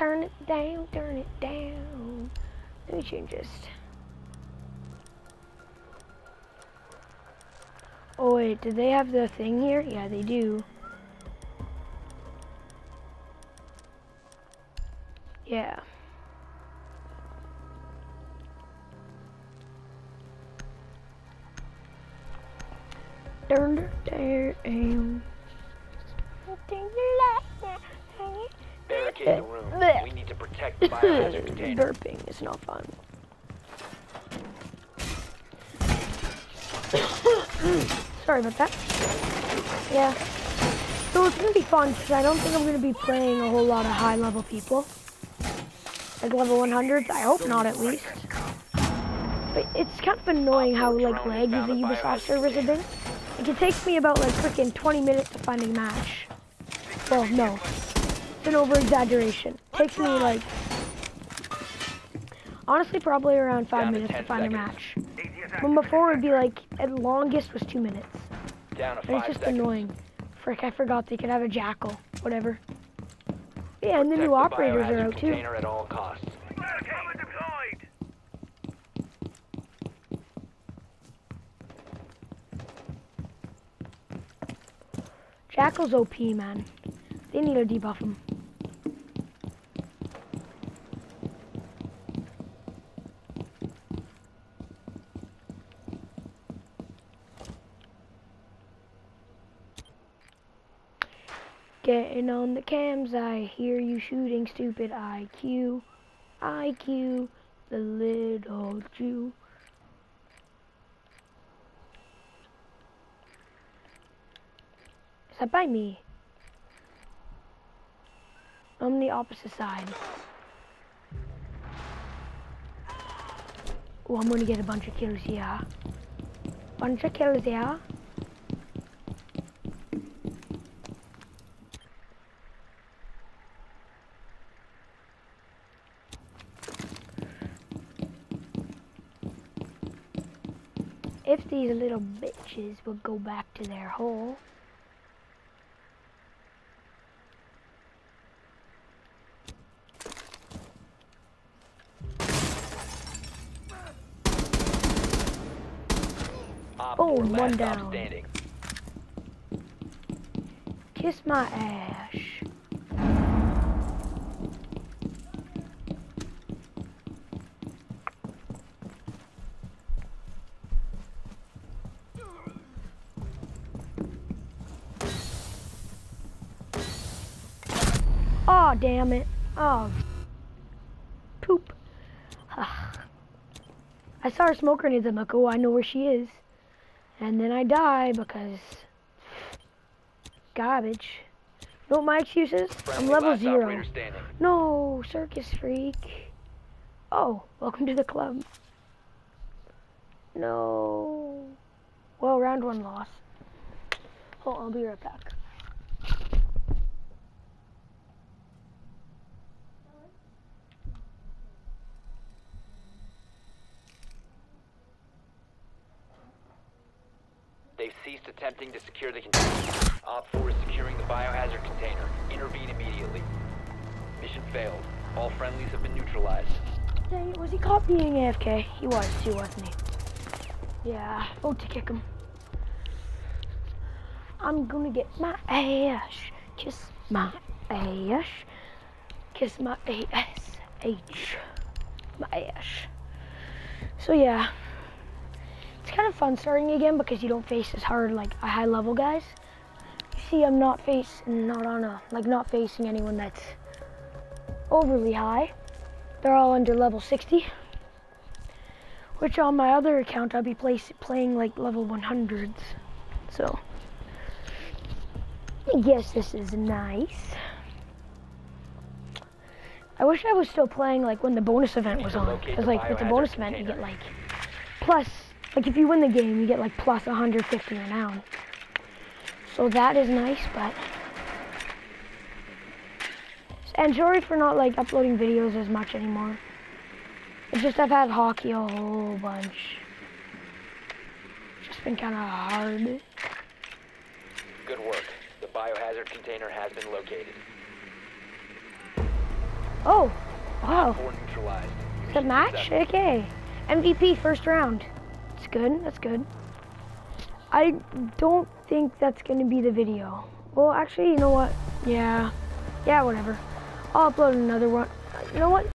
Turn it down, turn it down. Let me change this. Oh wait, do they have the thing here? Yeah, they do. Yeah. Turn it down. Barricade the room. We need to protect the biohazard container. Burping is not fun. Sorry about that. Yeah. So it's gonna be fun because I don't think I'm gonna be playing a whole lot of high level people. Like level 100s, I hope not at least. But it's kind of annoying how like laggy the Ubisoft servers have been. Like it takes me about like freaking 20 minutes to find a match. Well, no. It's an over exaggeration. takes me like honestly probably around five Down minutes to 10 find a match. When before it'd be like at longest was two minutes. Down to And it's just seconds. annoying. Frick, I forgot they could have a jackal. Whatever. Yeah, and the Protect new operators are out too. at all costs. Jackal's OP, man. They need to debuff him. Getting on the cams, I hear you shooting stupid IQ. IQ, the little Jew. Is that by me? I'm the opposite side. Oh, I'm gonna get a bunch of kills here. Bunch of kills here. If these little bitches would go back to their hole. Oh, one down. Kiss my ash. Oh, damn it. Oh. Poop. Ah. I saw her smoke grenades. I'm like, oh, I know where she is. And then I die because garbage. You know what my excuse is? I'm level zero. No, circus freak. Oh, welcome to the club. No. Well, round one loss. Hold on, I'll be right back. They've ceased attempting to secure the container. Op 4 is securing the biohazard container. Intervene immediately. Mission failed. All friendlies have been neutralized. It, was he copying AFK? He was too, wasn't he? Yeah, vote to kick him. I'm gonna get my ass. Kiss my ass. Kiss my ass. H. My ass. So yeah. It's kind of fun starting again because you don't face as hard like a high level guys. See I'm not facing not on a like not facing anyone that's overly high. They're all under level 60. Which on my other account, I'll be playing like level 100s. So, I guess this is nice. I wish I was still playing like when the bonus event was on. Because like with the bonus event, you get like plus, like if you win the game, you get like plus 150 renown. So that is nice, but and sorry for not like uploading videos as much anymore. It's just I've had hockey a whole bunch. It's just been kind of hard. Good work. The biohazard container has been located. Oh, wow. The match? Okay. MVP first round. That's good. That's good. I don't think that's gonna be the video. Well, actually, you know what? Yeah. Yeah, whatever. I'll upload another one. You know what?